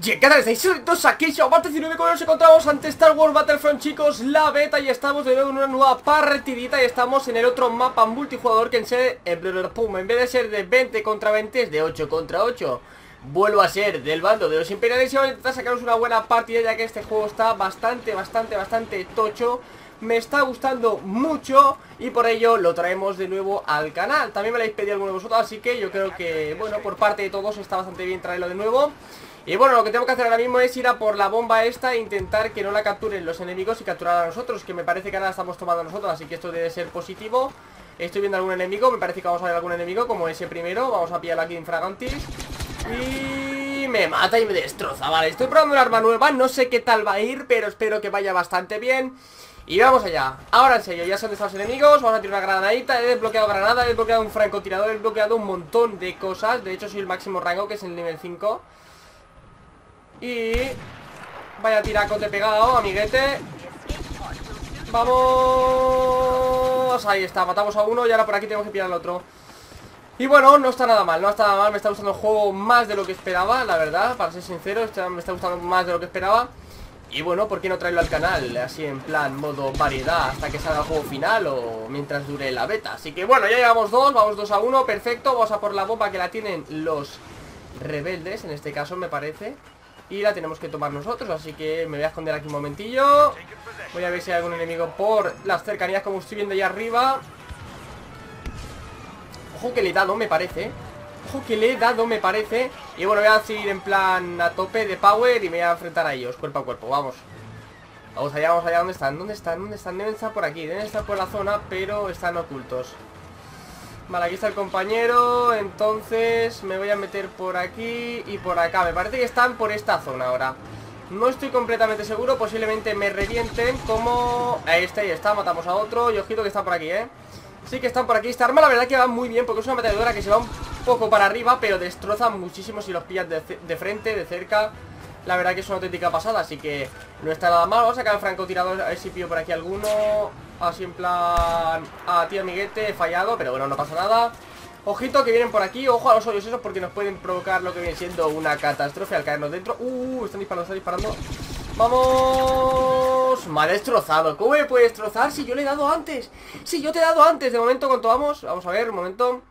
¿qué tal estáis? Solitos aquí, Xiaobate 19 con nos encontramos ante Star Wars Battlefront, chicos, la beta Y estamos de nuevo en una nueva partidita Y estamos en el otro mapa multijugador que en, ser, en vez de ser de 20 contra 20 es de 8 contra 8 Vuelvo a ser del bando de los imperiales y vamos a intentar sacaros una buena partida Ya que este juego está bastante, bastante, bastante tocho me está gustando mucho y por ello lo traemos de nuevo al canal. También me lo habéis pedido alguno de vosotros, así que yo creo que, bueno, por parte de todos está bastante bien traerlo de nuevo. Y bueno, lo que tengo que hacer ahora mismo es ir a por la bomba esta e intentar que no la capturen los enemigos y capturar a nosotros Que me parece que ahora la estamos tomando nosotros, así que esto debe ser positivo. Estoy viendo algún enemigo, me parece que vamos a ver algún enemigo como ese primero. Vamos a pillarlo aquí en Fragantis. Y me mata y me destroza, vale Estoy probando un arma nueva, no sé qué tal va a ir, pero espero que vaya bastante bien y vamos allá, ahora en serio, ya son están los enemigos. Vamos a tirar una granadita, he desbloqueado granada He desbloqueado un francotirador, he desbloqueado un montón de cosas. De hecho soy el máximo rango que es el nivel 5 y... Vaya tiracote pegado, amiguete. Vamos... Ahí está, matamos a uno y ahora por aquí tenemos que pillar al otro. Y bueno, no está nada mal, no está nada mal. Me está gustando el juego más de lo que esperaba, la verdad Para ser sincero, me está gustando más de lo que esperaba Y bueno, ¿por qué no traerlo al canal? Así en plan, modo variedad Hasta que salga el juego final o mientras dure la beta. Así que bueno, ya llevamos dos, vamos dos a uno Perfecto, vamos a por la bomba que la tienen los rebeldes En este caso me parece. Y la tenemos que tomar nosotros, así que me voy a esconder aquí un momentillo. Voy a ver si hay algún enemigo por las cercanías como estoy viendo allá arriba. Ojo que le he dado, me parece Ojo que le he dado, me parece Y bueno, voy a seguir en plan a tope de power Y me voy a enfrentar a ellos, cuerpo a cuerpo, vamos Vamos allá, vamos allá, ¿dónde están? ¿Dónde están? ¿Dónde están? Deben estar por aquí, deben estar por la zona Pero están ocultos Vale, aquí está el compañero Entonces me voy a meter por aquí Y por acá, me parece que están por esta zona ahora No estoy completamente seguro Posiblemente me revienten como... Ahí está, ahí está, matamos a otro Y ojito que está por aquí, ¿eh? Sí que están por aquí Esta arma la verdad que va muy bien Porque es una metalladora que se va un poco para arriba Pero destroza muchísimo si los pillas de, frente, de cerca la verdad que es una auténtica pasada, así que no está nada mal. Vamos a sacar el francotirador, a ver si pillo por aquí alguno. Así en plan... A ti amiguete, he fallado, pero bueno, no pasa nada. Ojito que vienen por aquí, ojo a los hoyos esos porque nos pueden provocar lo que viene siendo una catástrofe al caernos dentro. Uh, están disparando, están disparando. ¡Vamos! Me ha destrozado. ¿Cómo me puede destrozar si yo le he dado antes? Si yo te he dado antes. De momento, ¿cuánto vamos? Vamos a ver, un momento.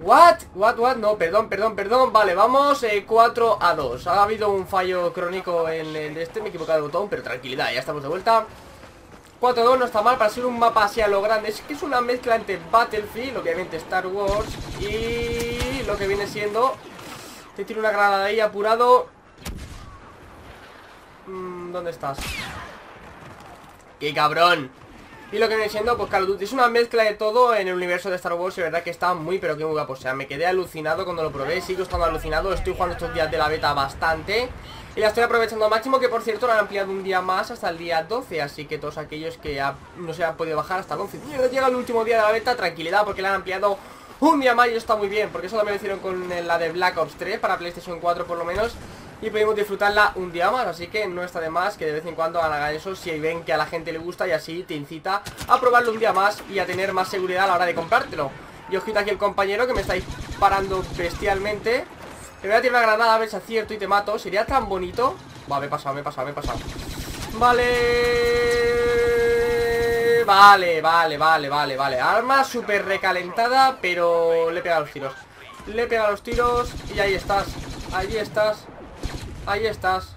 ¿What? ¿What? ¿What? No, perdón, perdón, perdón Vale, vamos eh, 4 a 2 Ha habido un fallo crónico en este Me he equivocado de botón, pero tranquilidad Ya estamos de vuelta 4 a 2 no está mal para ser un mapa así a lo grande Es que es una mezcla entre Battlefield Obviamente Star Wars Y lo que viene siendo Te tiro una granada ahí apurado mm, ¿Dónde estás? ¡Qué cabrón! Y lo que viene siendo, pues Call of Duty. Es una mezcla de todo en el universo de Star Wars Y verdad que está muy pero que muy guapo. O sea, me quedé alucinado cuando lo probé Sigo estando alucinado, estoy jugando estos días de la beta bastante. Y la estoy aprovechando al máximo Que por cierto lo han ampliado un día más hasta el día 12 Así que todos aquellos que no se han podido bajar hasta el 11 Llega el último día de la beta, tranquilidad Porque la han ampliado un día más y está muy bien Porque eso también lo hicieron con la de Black Ops 3 Para PlayStation 4 por lo menos y pudimos disfrutarla un día más Así que no está de más que de vez en cuando hagan eso Si ven que a la gente le gusta y así te incita a probarlo un día más Y a tener más seguridad a la hora de comprártelo. Y ojito aquí el compañero que me está disparando bestialmente. Te voy a tirar una granada a ver si acierto y te mato. Sería tan bonito. Va, me he pasado, me he pasado, me he pasado. Vale. Vale, vale, vale, vale, vale. Arma súper recalentada Pero le he pegado los tiros. Le he pegado los tiros y ahí estás Ahí estás Ahí estás.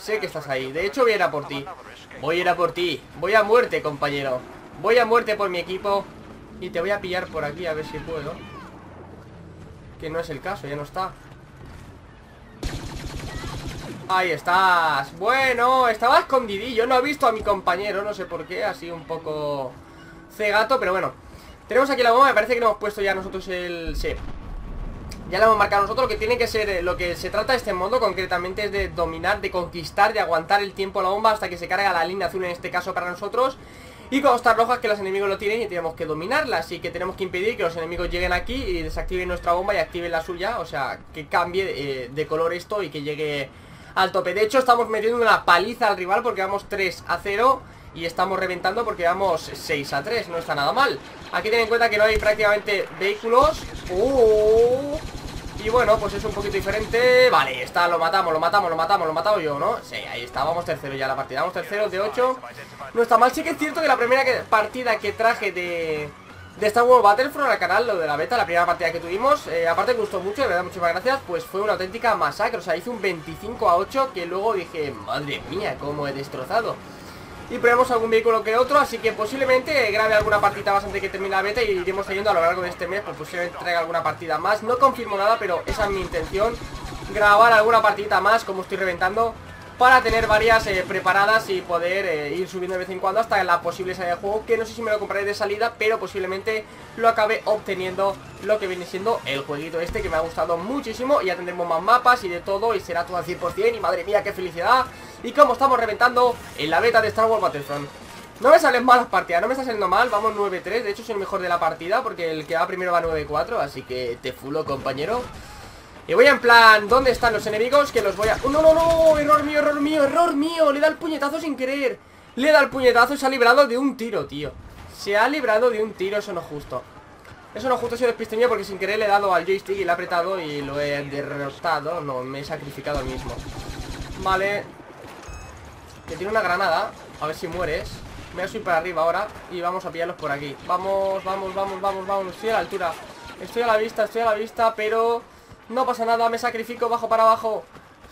Sé que estás ahí. De hecho voy a ir a por ti. Voy a ir a por ti. Voy a muerte, compañero. Voy a muerte por mi equipo. Y te voy a pillar por aquí a ver si puedo. Que no es el caso, ya no está. Ahí estás. Bueno, estaba escondidillo No he visto a mi compañero, no sé por qué. Así un poco cegato, pero bueno. Tenemos aquí la bomba, me parece que no hemos puesto ya nosotros el... Sí, ya lo hemos marcado nosotros, lo que tiene que ser, eh, lo que se trata este modo concretamente es de dominar, de conquistar, de aguantar el tiempo la bomba hasta que se carga la línea azul en este caso para nosotros. Y cuando está roja que los enemigos lo tienen y tenemos que dominarla Así que tenemos que impedir que los enemigos lleguen aquí y desactiven nuestra bomba y activen la suya O sea, que cambie eh, de color esto y que llegue al tope. De hecho estamos metiendo una paliza al rival porque vamos 3 a 0 y estamos reventando porque vamos 6 a 3, no está nada mal. Aquí ten en cuenta que no hay prácticamente vehículos. ¡Uh! Y bueno, pues es un poquito diferente. Vale, está, lo matamos, lo matamos, lo matamos, lo he matado yo, ¿no? Sí, ahí está, vamos tercero ya la partida. Vamos tercero de 8 No está mal, sí que es cierto que la primera partida que traje de... De Star Wars Battlefront al canal, lo de la beta, la primera partida que tuvimos eh, Aparte gustó mucho, de verdad, muchísimas gracias Pues fue una auténtica masacre, o sea, hice un 25 a 8 Que luego dije, madre mía, cómo he destrozado y probemos algún vehículo que otro Así que posiblemente grabe alguna partida más antes que termine la beta Y iremos siguiendo a lo largo de este mes Pues posiblemente traiga alguna partida más. No confirmo nada, pero esa es mi intención Grabar alguna partida más, como estoy reventando para tener varias eh, preparadas y poder eh, ir subiendo de vez en cuando hasta la posible salida de juego, que no sé si me lo compraré de salida, pero posiblemente lo acabe obteniendo lo que viene siendo el jueguito este, que me ha gustado muchísimo, y ya tendremos más mapas y de todo, y será todo al 100%, y madre mía, qué felicidad, y como estamos reventando en la beta de Star Wars Battlefront. No me salen malas partidas, no me está saliendo mal, vamos 9-3, de hecho soy el mejor de la partida, porque el que va primero va 9-4, así que te fulo, compañero. Y voy en plan, ¿dónde están los enemigos? Que los voy a... ¡Oh, no, no, no! Error mío, error mío, error mío Le da el puñetazo sin querer Le da el puñetazo y se ha librado de un tiro, tío Se ha librado de un tiro, eso no es justo Eso no es justo, ha sido despiste mío porque sin querer le he dado al joystick y le he apretado y lo he derrotado No, me he sacrificado al mismo Vale Que tiene una granada A ver si mueres. Me voy a subir para arriba ahora Y vamos a pillarlos por aquí. Vamos, vamos, vamos, vamos, vamos. Estoy a la altura. Estoy a la vista, estoy a la vista, pero... No pasa nada, me sacrifico, bajo para abajo.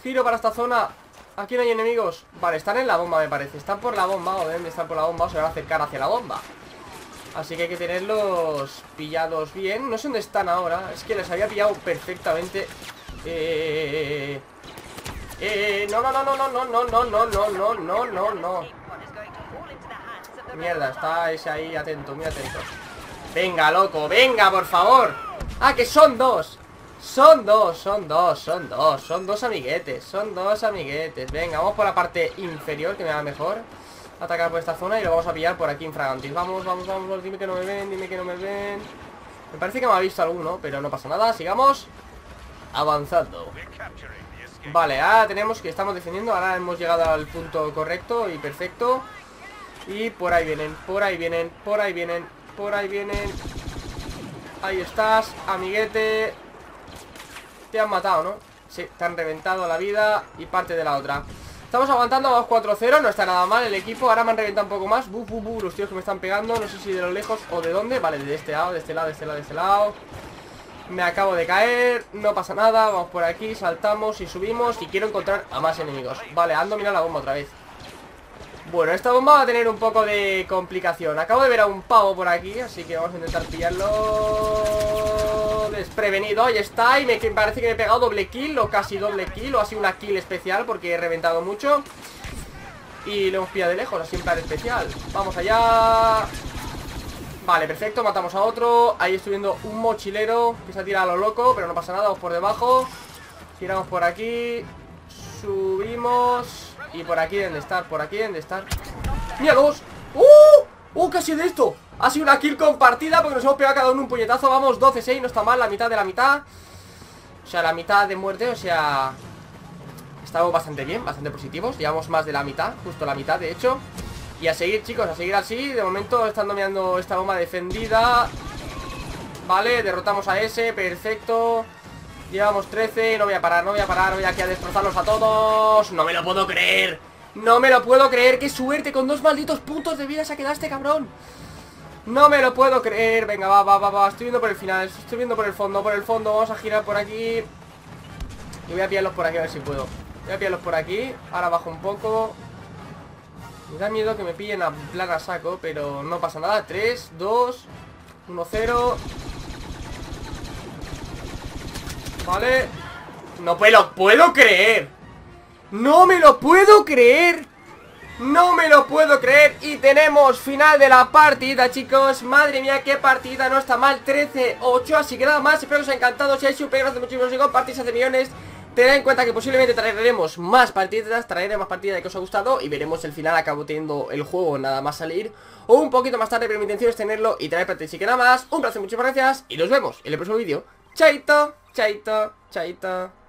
Giro para esta zona. Aquí no hay enemigos. Vale, están en la bomba me parece. Están por la bomba o deben de estar por la bomba. O se van a acercar hacia la bomba. Así que hay que tenerlos pillados bien. No sé dónde están ahora. Es que les había pillado perfectamente Eh... Eh... No, no, no, no, no, no, no, no, no, no, no, no, no Mierda, está ese ahí atento, muy atento Venga, loco, venga, por favor Ah, que son dos son dos, son dos, son dos Son dos amiguetes, son dos amiguetes Venga, vamos por la parte inferior Que me va mejor Atacar por esta zona y lo vamos a pillar por aquí infragantis Vamos, vamos, vamos, dime que no me ven, dime que no me ven Me parece que me ha visto alguno Pero no pasa nada, sigamos Avanzando Vale, ahora tenemos que estamos defendiendo Ahora hemos llegado al punto correcto y perfecto. Y por ahí vienen, por ahí vienen, por ahí vienen Por ahí vienen. Ahí estás, amiguete. Te han matado, ¿no? Sí, te han reventado la vida y parte de la otra. Estamos aguantando, vamos 4-0 No está nada mal el equipo, ahora me han reventado un poco más. Bu, bu, bu, Los tíos que me están pegando No sé si de lo lejos o de dónde. Vale, de este lado, de este lado, de este lado, de este lado Me acabo de caer No pasa nada, vamos por aquí, saltamos y subimos Y quiero encontrar a más enemigos. Vale, han dominado la bomba otra vez. Bueno, esta bomba va a tener un poco de complicación. Acabo de ver a un pavo por aquí Así que vamos a intentar pillarlo Desprevenido, ahí está Y me parece que me he pegado doble kill O casi doble kill, o ha sido una kill especial Porque he reventado mucho. Y lo hemos pillado de lejos, así en plan especial. Vamos allá Vale, perfecto, matamos a otro. Ahí estoy viendo un mochilero Que se ha tirado a lo loco, pero no pasa nada Vamos por debajo. Giramos por aquí Subimos. Y por aquí deben de estar, por aquí deben de estar ¡Míralos! ¡Uh! ¡Uh! Casi de esto Ha sido una kill compartida porque nos hemos pegado cada uno un puñetazo. Vamos 12-6, no está mal, la mitad de la mitad. O sea, la mitad de muerte, o sea Estamos bastante bien, bastante positivos. Llevamos más de la mitad, justo la mitad de hecho Y a seguir chicos, a seguir así. De momento están dominando esta bomba defendida. Vale, derrotamos a ese, perfecto. Llevamos 13, no voy a parar, no voy a parar Voy aquí a destrozarlos a todos. No me lo puedo creer No me lo puedo creer, qué suerte Con dos malditos puntos de vida se ha quedado este cabrón. No me lo puedo creer. Venga, va, va, va, va, estoy viendo por el final Estoy viendo por el fondo, por el fondo. Vamos a girar por aquí. Y voy a pillarlos por aquí a ver si puedo. Voy a pillarlos por aquí, ahora bajo un poco Me da miedo que me pillen a plan a saco Pero no pasa nada. 3, 2, 1, 0 Vale. No me lo puedo creer. No me lo puedo creer. No me lo puedo creer. Y tenemos final de la partida, chicos. Madre mía, qué partida, no está mal. 13-8, así que nada más. Espero que os haya encantado, si hay super, gracias muchísimo Si compartís hace millones Tened en cuenta que posiblemente traeremos más partidas Traeremos más partidas de que os ha gustado Y veremos el final, acabo teniendo el juego nada más salir O un poquito más tarde, pero mi intención es tenerlo Y traer partidas, así que nada más Un placer, muchas gracias Y nos vemos en el próximo vídeo Chaito Chaito, chaito.